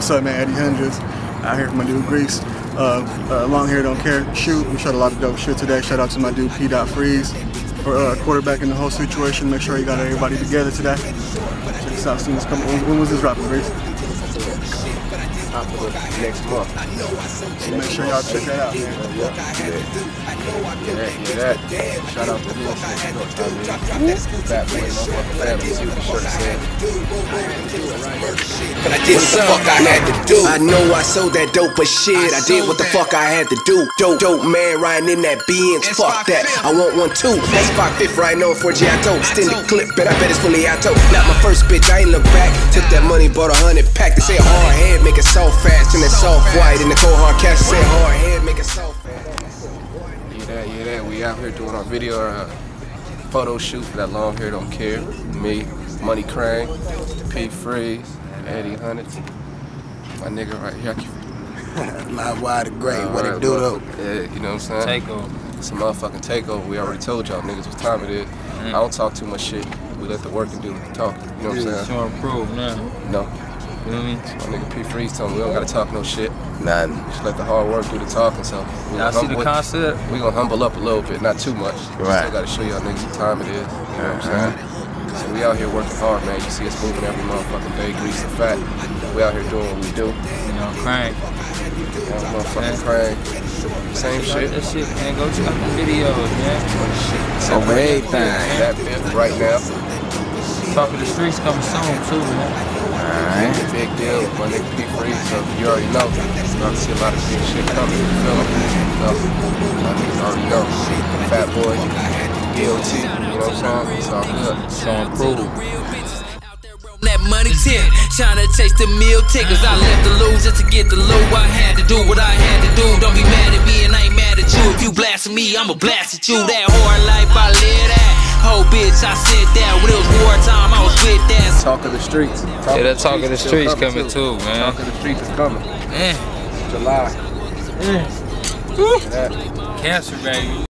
What's up, man? Eddie Hendricks. Out here with my dude Grease. Uh, uh, long hair don't care. Shoot, we shot a lot of dope shit today. Shout out to my dude P. Dot Freeze for uh, quarterbacking the whole situation. Make sure he got everybody together today. Check this out. Soon as coming. When, when was this dropping, Grease? Top of the next month. So make sure y'all check that out, man. Yeah, yeah, yeah. Shout out to Lil Snake, you I? Fat boy, motherfucking family, see what the shirt said. But I did what the fuck I had to do. I know I sold that dope, but shit, I did what the fuck I had to do. Dope, dope man riding in that Benz, fuck that. I want one too. That's 5 fifth right now for Giotto. Extended clip, but I bet it's fully auto. Not my first bitch, I ain't look back. Took that money, bought a hundred pack. They say a hard head, make it soft fast, and it's soft white. And the cold hard cash say hard head, make it so fast. Yeah, that, yeah, that. We out here doing our video, our uh, photo shoot for that long hair don't care. Me, Money Krane, P Freeze, Eddie Hundred. My nigga right here. I keep- My wide the great, what Alright, it do well, though? Yeah, you know what I'm saying? Takeover. It's a motherfucking takeover. We already told y'all niggas what time it is. I don't talk too much shit. We let the working do the talk. You know what I'm It's saying? to improve now. No. You know what I mean? My nigga P Freeze told me we don't gotta talk no shit. None. Just let the hard work do the talking. So we Y'all gonna see the humble- concept? We gonna humble up a little bit, not too much. Right. Still gotta show y'all niggas what time it is. You know what I'm saying? So we out here working hard, man. You see us moving every motherfucking day, grease and fat. We out here doing what we do. You know, crank. That motherfucking crank. Same Shit. shit. That shit, man. Go check out the videos, man. Shit. Over everything. That bit right now. Talk of the streets coming soon, too, man. It's. My P Freeze, so you already know. To see a lot of big shit coming. You feel me? No. My niggas already know. Fat boy, DOT, you know what I'm saying? It's all good. So improve. That money tip, trying to chase the meal tickets. I left the lose just to get the low. I had to do what I had to do. Don't be mad at me and I ain't mad at you. If you blasting me, I'ma blast at you. That hard life I live that. Whole bitch, I said that. When it was wartime, I was with that. Talk of the streets. Yeah, that talk of the is streets coming too, man. Talk of the streets is coming. Eh. July. That. Cancer, baby.